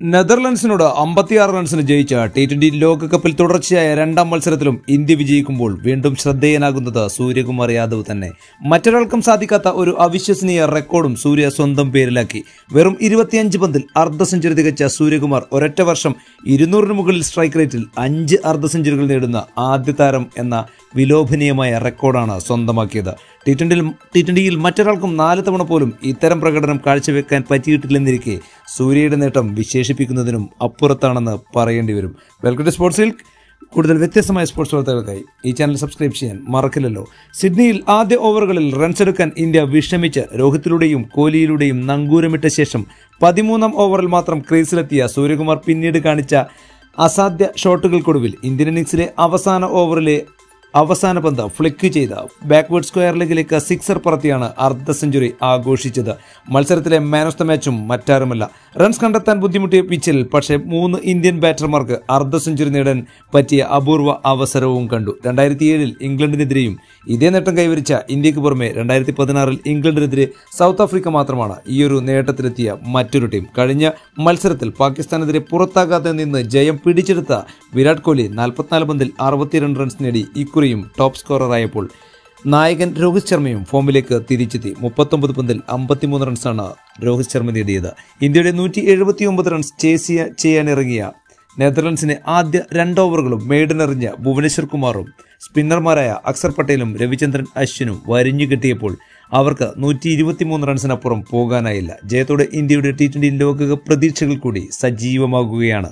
നെതർലൻഡ്സിനോട് അമ്പത്തിയാറ് റൺസിന് ജയിച്ച ടി ട്വന്റി ലോകകപ്പിൽ തുടർച്ചയായ രണ്ടാം മത്സരത്തിലും ഇന്ത്യ വിജയിക്കുമ്പോൾ വീണ്ടും ശ്രദ്ധേയനാകുന്നത് സൂര്യകുമാർ യാദവ് തന്നെ. മറ്റൊരാൾക്കും സാധിക്കാത്ത ഒരു അവിശ്വസനീയ റെക്കോർഡും സൂര്യ സ്വന്തം പേരിലാക്കി. വെറും ഇരുപത്തിയഞ്ച് പന്തിൽ അർദ്ധ സെഞ്ചുറി തികച്ച സൂര്യകുമാർ ഒരൊറ്റ വർഷം ഇരുന്നൂറിന് മുകളിൽ സ്ട്രൈക്ക് റേറ്റിൽ അഞ്ച് അർദ്ധ സെഞ്ചുറികൾ നേടുന്ന ആദ്യ താരം എന്ന വിലോഭനീയമായ റെക്കോർഡാണ് സ്വന്തമാക്കിയത്. ടി ട്വന്റിയിൽ ടി ട്വന്റിയിൽ മറ്റൊരാൾക്കും നാല് തവണ പോലും ഇത്തരം പ്രകടനം കാഴ്ചവെക്കാൻ പറ്റിയിട്ടില്ലെന്നിരിക്കെ സൂര്യയുടെ നേട്ടം വിശേഷിപ്പിക്കുന്നതിനും അപ്പുറത്താണെന്ന് പറയേണ്ടി വരും. വെൽക്കം ടു സ്പോർട്സിൽ കൂടുതൽ വ്യത്യസ്തമായ സ്പോർട്സ് വാർത്തകൾക്കായി ഈ ചാനൽ സബ്സ്ക്രൈബ് ചെയ്യാൻ മറക്കില്ലല്ലോ. സിഡ്നിയിൽ ആദ്യ ഓവറുകളിൽ റൺസ് എടുക്കാൻ ഇന്ത്യ വിഷമിച്ച് രോഹിത്തിലൂടെയും കോഹ്ലിയിലൂടെയും നങ്കൂരമിട്ട ശേഷം പതിമൂന്നാം ഓവറിൽ മാത്രം ക്രീസിലെത്തിയ സൂര്യകുമാർ പിന്നീട് കാണിച്ച അസാധ്യ ഷോട്ടുകൾക്കൊടുവിൽ ഇന്ത്യൻ ഇന്നിംഗ്സിലെ അവസാന ഓവറിലെ അവസാന പന്ത് ഫ്ലിക്ക് ചെയ്ത ബാക്ക്വേർഡ് സ്ക്വയർ ലീഗിലേക്ക് സിക്സർ പറത്തിയാണ് അർദ്ധ സെഞ്ചുറി ആഘോഷിച്ചത്. മത്സരത്തിലെ മാൻ ഓഫ് ദ മാച്ചും മറ്റാരുമല്ല. റൺസ് കണ്ടെത്താൻ ബുദ്ധിമുട്ടിയ പിച്ചിൽ പക്ഷേ മൂന്ന് ഇന്ത്യൻ ബാറ്റർമാർക്ക് അർദ്ധ സെഞ്ചുറി നേടാൻ പറ്റിയ അപൂർവ അവസരവും കണ്ടു. രണ്ടായിരത്തി ഏഴിൽ ഇംഗ്ലണ്ടിനെതിരെയും ഇതേ നേട്ടം കൈവരിച്ച ഇന്ത്യയ്ക്ക് പുറമെ രണ്ടായിരത്തി പതിനാറിൽ ഇംഗ്ലണ്ടിനെതിരെ സൗത്ത് ആഫ്രിക്ക മാത്രമാണ് ഈയൊരു നേട്ടത്തിലെത്തിയ മറ്റൊരു ടീം. കഴിഞ്ഞ മത്സരത്തിൽ പാകിസ്ഥാനെതിരെ പുറത്താകാതെ നിന്ന് ജയം പിടിച്ചെടുത്ത വിരാട് കോഹ്ലി നാൽപ്പത്തിനാല് പന്തിൽ അറുപത്തിരണ്ട് റൺസ് നേടി. ഇക്കുറിയും ടോപ്പ് സ്കോററായപ്പോൾ നായകൻ രോഹിത് ശർമ്മയും ഫോമിലേക്ക് തിരിച്ചെത്തി. മുപ്പത്തൊമ്പത് പന്തിൽ അമ്പത്തിമൂന്ന് റൺസാണ് രോഹിത് ശർമ്മ നേടിയത്. ഇന്ത്യയുടെ നൂറ്റി എഴുപത്തി ഒമ്പത് റൺസ് ചേസ് ചെയ്യാനിറങ്ങിയ നെതർലൻഡ്സിനെ ആദ്യ രണ്ട് ഓവറുകളും മെയ്ഡനെറിഞ്ഞ ഭുവനേശ്വർ കുമാറും സ്പിന്നർമാരായ അക്സർ പട്ടേലും രവിചന്ദ്രൻ അശ്വിനും വരിഞ്ഞു കിട്ടിയപ്പോൾ അവർക്ക് നൂറ്റി ഇരുപത്തിമൂന്ന് റൺസിനപ്പുറം പോകാനായില്ല. ജയത്തോടെ ഇന്ത്യയുടെ ടി ട്വന്റി ലോകകപ്പ് പ്രതീക്ഷകൾ കൂടി സജീവമാകുകയാണ്.